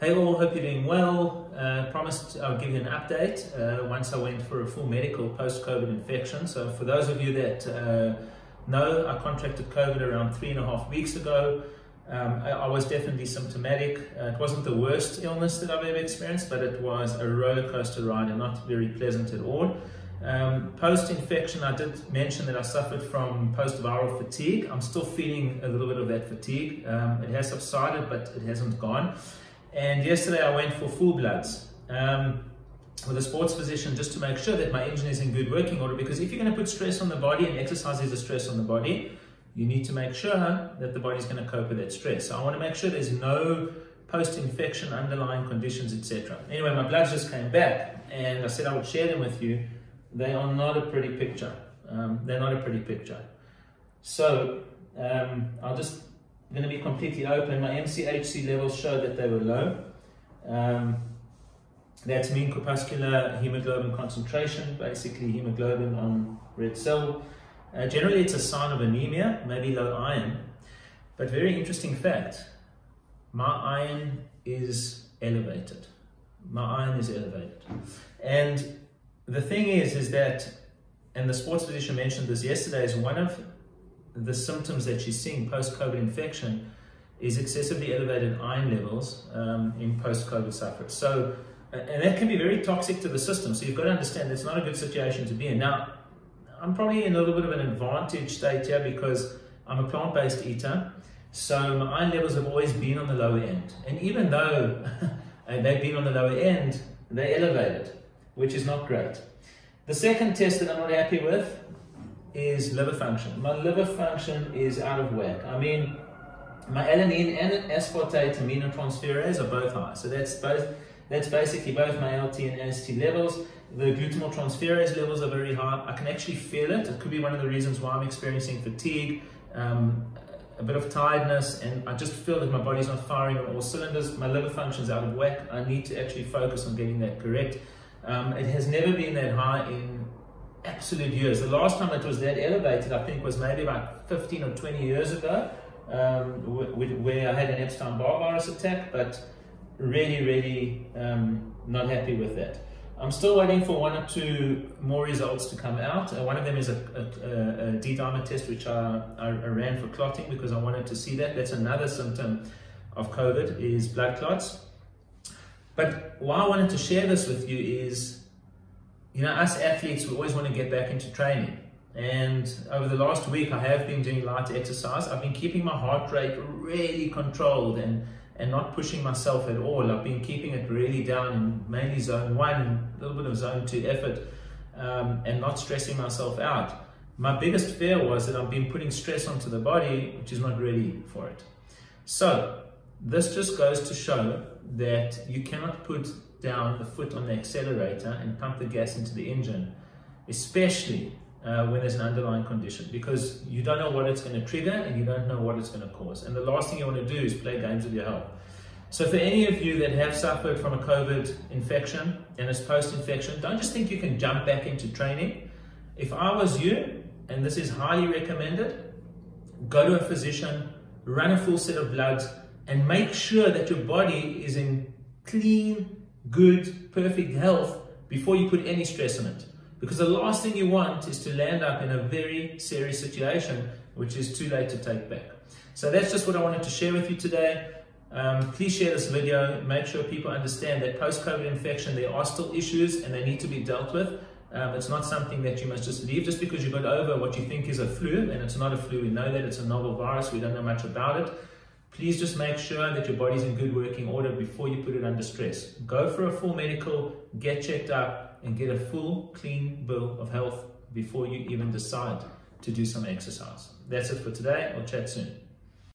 Hey all, hope you're doing well. Uh, promised I'll give you an update uh, once I went for a full medical post-COVID infection. So for those of you that uh, know, I contracted COVID around three and a half weeks ago. Um, I, I, was definitely symptomatic. Uh, it wasn't the worst illness that I've ever experienced, but it was a roller coaster ride and not very pleasant at all. Um, post-infection, I did mention that I suffered from post-viral fatigue. I'm still feeling a little bit of that fatigue. Um, it has subsided, but it hasn't gone. And yesterday I went for full bloods um, with a sports physician just to make sure that my engine is in good working order. Because if you're going to put stress on the body, and exercise is a stress on the body, you need to make sure that the body's going to cope with that stress. So I want to make sure there's no post-infection underlying conditions, etc. Anyway, my bloods just came back, and I said I would share them with you. They are not a pretty picture. Um, they're not a pretty picture. So um, I'll just I'm going to be completely open. My MCHC levels show that they were low. Um, that's mean corpuscular hemoglobin concentration, basically hemoglobin on red cell. Uh, generally, it's a sign of anemia, maybe low iron. But very interesting fact, my iron is elevated. My iron is elevated. And the thing is, is that, and the sports physician mentioned this yesterday, is one of the symptoms that she's seeing post-COVID infection is excessively elevated iron levels um, in post-COVID sufferers. So, and that can be very toxic to the system. So you've got to understand it's not a good situation to be in. Now, I'm probably in a little bit of an advantage state here because I'm a plant-based eater. So my iron levels have always been on the lower end. And even though they've been on the lower end, they're elevated, which is not great. The second test that I'm not happy with is liver function. My liver function is out of whack. I mean, my alanine and aspartate aminotransferase are both high. So that's both that's basically both my ALT and AST levels. The glutamyl transferase levels are very high. I can actually feel it. It could be one of the reasons why I'm experiencing fatigue, um, a bit of tiredness, and I just feel that my body's not firing on all cylinders. My liver function's out of whack. I need to actually focus on getting that correct. Um, it has never been that high in absolute years. The last time it was that elevated, I think, was maybe about 15 or 20 years ago, um, where I had an Epstein-Barr virus attack, but really, really um, not happy with that. I'm still waiting for one or two more results to come out. Uh, one of them is a, a, a D-dimer test, which I, I, ran for clotting because I wanted to see that. That's another symptom of COVID, is blood clots. But why I wanted to share this with you is you know, us athletes, we always want to get back into training. And over the last week, I have been doing light exercise. I've been keeping my heart rate really controlled and, and not pushing myself at all. I've been keeping it really down in mainly zone one, a little bit of zone two effort, um, and not stressing myself out. My biggest fear was that I've been putting stress onto the body, which is not ready for it. So, this just goes to show that you cannot put down the foot on the accelerator and pump the gas into the engine, especially uh, when there's an underlying condition, because you don't know what it's going to trigger and you don't know what it's going to cause. And the last thing you want to do is play games with your health. So for any of you that have suffered from a COVID infection and it's post-infection, don't just think you can jump back into training. If I was you, and this is highly recommended, go to a physician, run a full set of bloods, and make sure that your body is in clean, good, perfect health before you put any stress on it. Because the last thing you want is to land up in a very serious situation, which is too late to take back. So that's just what I wanted to share with you today. Um, please share this video. Make sure people understand that post-COVID infection, there are still issues and they need to be dealt with. Um, it's not something that you must just leave just because you got over what you think is a flu, and it's not a flu. We know that it's a novel virus. We don't know much about it. Please just make sure that your body's in good working order before you put it under stress. Go for a full medical, get checked up, and get a full, clean bill of health before you even decide to do some exercise. That's it for today. I'll chat soon.